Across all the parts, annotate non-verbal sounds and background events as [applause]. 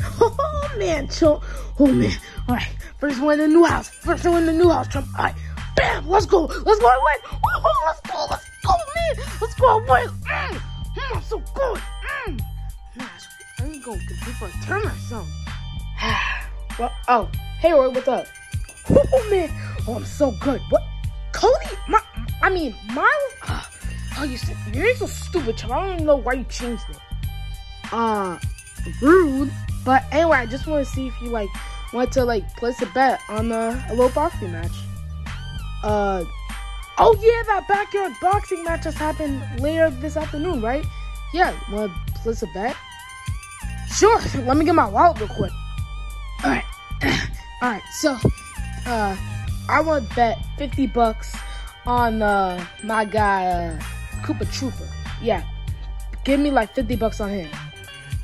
[laughs] Oh man, Chump. Oh man. All right, first one in the new house. First one in the new house, Chump. All right, bam. Let's go. Let's go. Wait. Oh, let's go. Let's go, man. Let's go. Wait. Mm. Mm, I'm so good. Mm. I ain't gonna compete for a turn or something. [sighs] well, oh, hey, Roy, what's up? Oh man. Oh, I'm so good. What? Cody? My, I mean, Miles? Oh, you you're so stupid, Chump. I don't even know why you changed it. Uh, rude. But anyway, I just want to see if you like want to like place a bet on a little boxing match. Uh, oh yeah, that backyard boxing match just happened later this afternoon, right? Yeah, want to place a bet? Sure. [laughs] Let me get my wallet real quick. All right, [clears throat] all right. So, uh, I want to bet fifty bucks on uh my guy uh, Koopa Trooper. Yeah, give me like fifty bucks on him.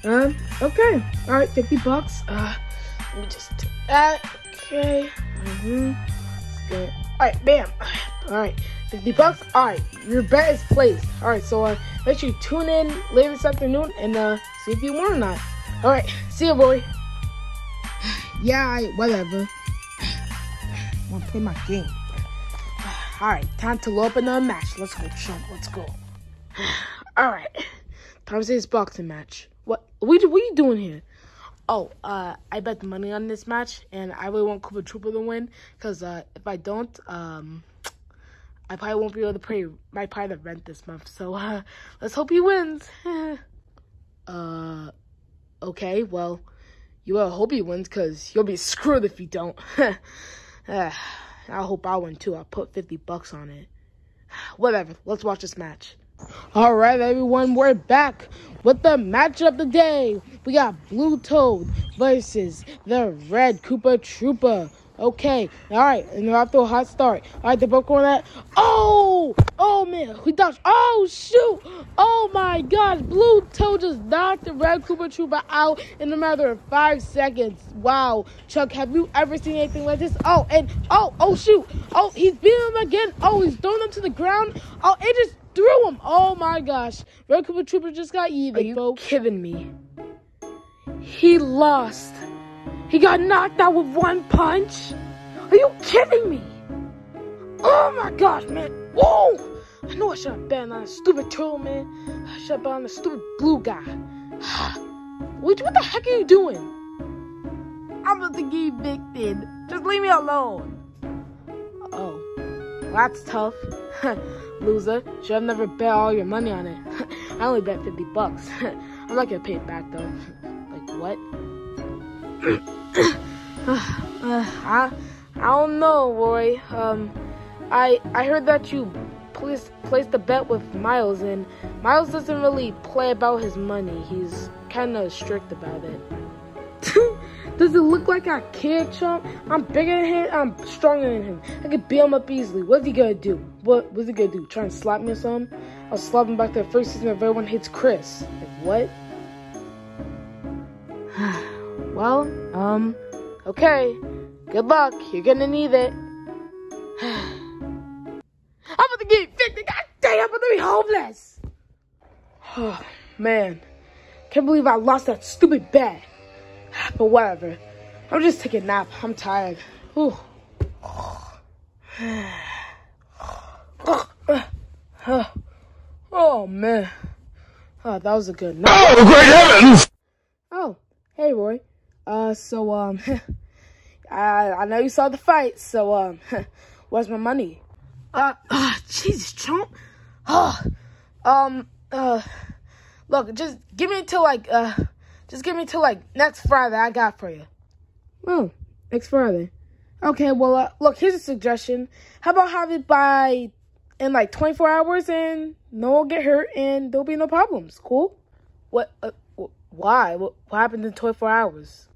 Um, okay. All right, 50 bucks. Uh, let me just do that. Okay. Mm-hmm. Good. All right, bam. All right, 50 bucks. All right, your bet is placed. All right, so uh, make sure you tune in later this afternoon and uh, see if you won or not. All right, see you, boy. [sighs] Yeah, right, whatever. [sighs] I want to play my game. [sighs] All right, time to open a match. Let's go, chump. Let's go. All right, time to say this boxing match. What what what are you doing here? Oh, uh, I bet the money on this match, and I really want Koopa Trooper to win. Cause uh, if I don't, um, I probably won't be able to pay my part of rent this month. So uh, let's hope he wins. [laughs] uh, okay, well, you better hope he wins, cause you'll be screwed if you don't. [laughs] uh, I hope I win too. I put fifty bucks on it. [sighs] Whatever. Let's watch this match. All right, everyone, we're back with the match of the day. We got Blue Toad versus the Red Koopa Trooper. Okay, all right, and they're off to a hot start. All right, they're both going at. Oh, oh man, we dodged. Oh shoot! Oh my gosh, Blue Toad just knocked the Red Koopa Trooper out in a matter of five seconds. Wow, Chuck, have you ever seen anything like this? Oh, and oh, oh shoot! Oh, he's beating him again. Oh, he's throwing him to the ground. Oh, it just threw him. Oh my gosh. Red Koopa Trooper just got even, Are you folks. kidding me? He lost. He got knocked out with one punch? Are you kidding me? Oh my gosh, man. Whoa! I know I should have bet on a stupid turtle, man. I should have bet on the stupid blue guy. [sighs] what, what the heck are you doing? I'm about to get evicted. Just leave me alone. Oh, that's tough. [laughs] Loser, should have never bet all your money on it. [laughs] I only bet 50 bucks. [laughs] I'm not gonna pay it back though. like what? [coughs] uh, I, I don't know, Roy. Um, I I heard that you placed placed a bet with Miles, and Miles doesn't really play about his money. He's kind of strict about it. Does it look like I care, chump? I'm bigger than him. I'm stronger than him. I can beat him up easily. What's he gonna do? What What's he gonna do? Try and slap me or something? I'll slap him back the first season of Everyone hits Chris. Like, what? [sighs] well, um, okay. Good luck. You're gonna need it. [sighs] I'm about to get evicted. God damn, I'm about to be homeless. Oh, [sighs] man. Can't believe I lost that stupid bet. But whatever. I'm just taking a nap. I'm tired. Ooh. [sighs] Oh man. Oh, that was a good night. Oh, great heavens! Oh, hey Roy. Uh, so um, [laughs] I I know you saw the fight. So um, [laughs] where's my money? Uh, uh [sighs] Jesus, chump. Oh, [sighs] um, uh, look, just give me till like uh just give me till like next Friday. I got for you. Oh, next Friday. Okay, well, uh, look, here's a suggestion. How about have it by in like 24 hours and no one get hurt and there'll be no problems. Cool? What? Uh, why? What, what happened in 24 hours?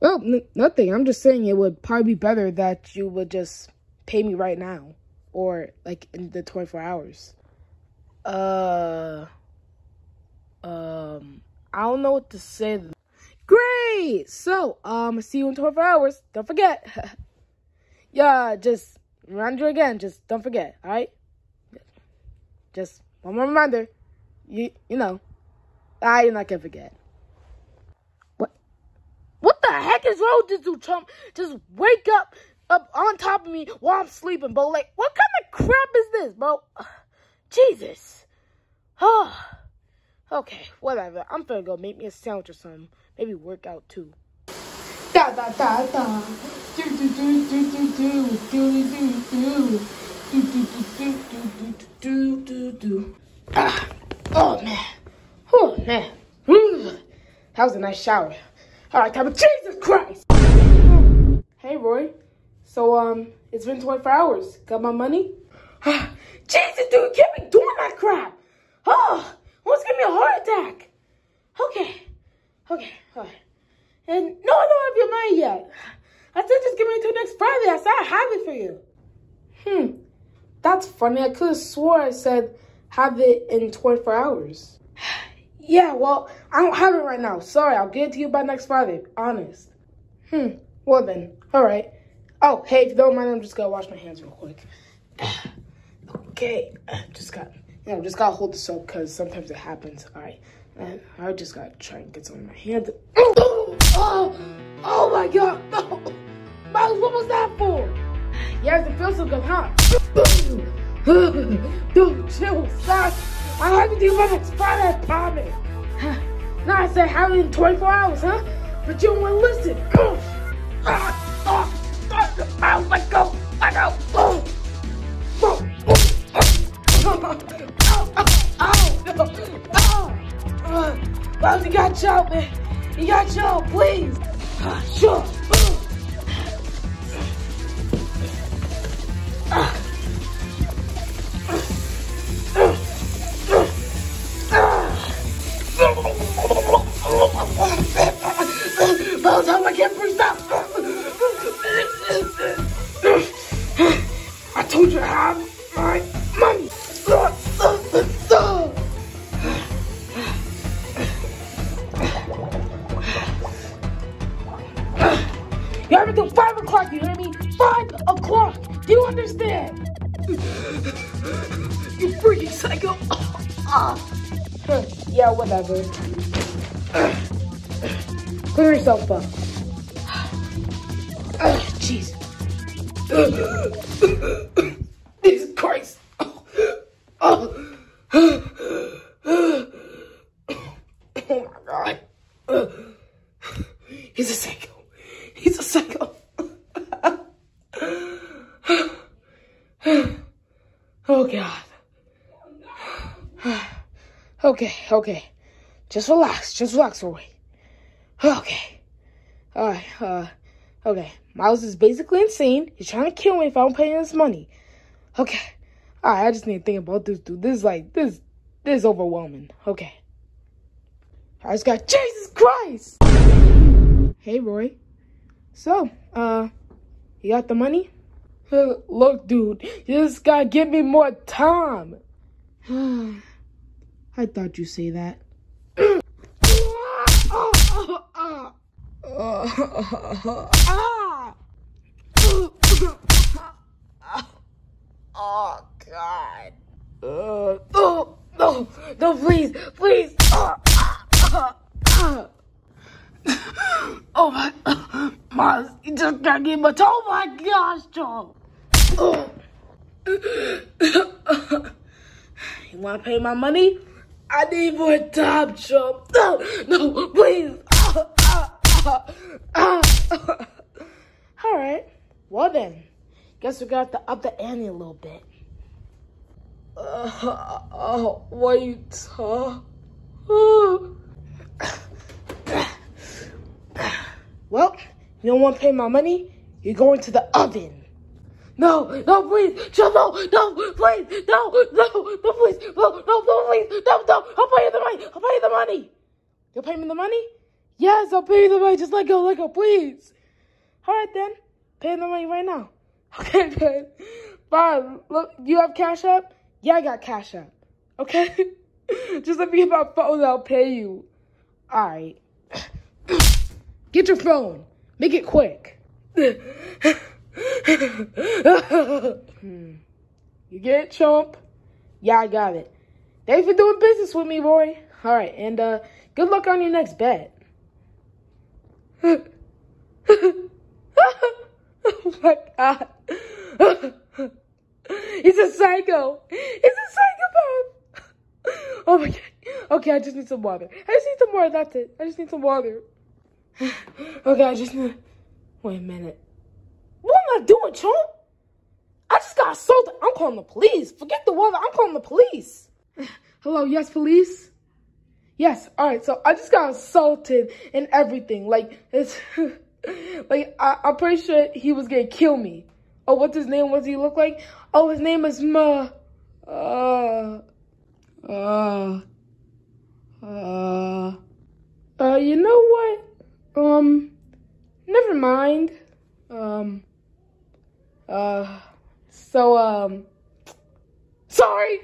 Well, nothing. I'm just saying it would probably be better that you would just pay me right now or like in the 24 hours. Uh, um, I don't know what to say. Great! So, um, see you in 24 hours. Don't forget. [laughs] yeah, just remind you again. Just don't forget, alright? Just one more reminder. You, you know, I am not gonna forget. What? What the heck is wrong with this chump? Just wake up up on top of me while I'm sleeping, bro. Like, what kind of crap is this, bro? [sighs] Jesus. [sighs] Oh. Okay, whatever. I'm gonna go make me a sandwich or something. Maybe work out too. Da da da da. Do do do do do do do do do do do do do do do do do. Ah. Oh man. Oh man. That was a nice shower. All right, time. Jesus Christ. Hey Roy. So um, it's been 24 hours. Got my money? Jesus, dude, can't be doing that crap. Oh, almost give me a heart attack. Okay, okay, all right. And no, I don't have your money yet. I said just give me until next Friday. I said I have it for you. Hmm, that's funny. I could have swore I said have it in 24 hours. [sighs] yeah, well, I don't have it right now. Sorry, I'll get it to you by next Friday. Honest. Hmm, well then, all right. Oh, hey, if you don't mind, I'm just gonna wash my hands real quick. [sighs] Okay, just got, you know, just gotta hold this up because sometimes it happens. All right, and I just gotta try and get some in my hand. Oh, [coughs] oh, oh my God, no, Miles, what was that for? Yeah, it feels so good, huh? [coughs] Dude, chill, stop. I have to do my next Friday, I promise. Now I said have it in 24 hours, huh? But you don't want to listen. [coughs] Ah. Please. You have until 5 o'clock, you hear me? 5 o'clock! Do you understand? you freaking psycho! [laughs] yeah, whatever. Clear yourself up. Jeez. [laughs] Jesus Christ! [laughs] Oh. oh my god. He's a psycho. He's a psycho. oh God. Okay, okay. Just relax. Just relax, Roy. Okay. Alright, uh, okay. Miles is basically insane. He's trying to kill me if I don't pay him his money. Okay. Alright, I just need to think about this dude. This is like, this, this is overwhelming. Okay. I just got, Jesus Christ! Hey, Roy. So, uh, you got the money? [sighs] Look, dude, you just gotta give me more time. [sighs] I thought you'd say that. oh, God. Uh, oh, no, no, please, please. Oh my, Mars, you just got me much. Oh my gosh. Oh. you want to pay my money? I need more time, Joe. No, no, please. All right. Well then, guess gonna have to up the ante a little bit. Uh, oh, wait. Huh? Well, you don't want to pay my money? You're going to the oven. No, no, please, Joe, no, no, please, no, no, no, please, no, no, no, please, no, no, I'll pay you the money, I'll pay you the money. You'll pay me the money? Yes, I'll pay you the money, just let go, let go, please. All right, then, pay the money right now. [laughs] Okay, then. Bob, look, you have Cash App? Yeah, I got Cash App. Okay? [laughs] just let me get my phone, I'll pay you. All right. [laughs] Get your phone. Make it quick. Hmm. You get it, chump? Yeah, I got it. Thanks for doing business with me, Roy. All right, and uh, good luck on your next bet. [laughs] oh my god. [laughs] He's a psycho. He's a psychopath. Oh my god. Okay, I just need some water. I just need some water. That's it. I just need some water. [sighs] okay, I just need. Wait a minute. What am I doing, chump? I just got assaulted. I'm calling the police. Forget the water. I'm calling the police. [laughs] Hello, yes, police? Yes, all right. So I just got assaulted and everything. Like, it's. [laughs] like, I, I'm pretty sure he was gonna kill me. Oh, what's his name? What does he look like? Oh, his name is Ma. Uh. Uh. Uh. Uh, you know what? Um, never mind. Um, uh, so, um, sorry.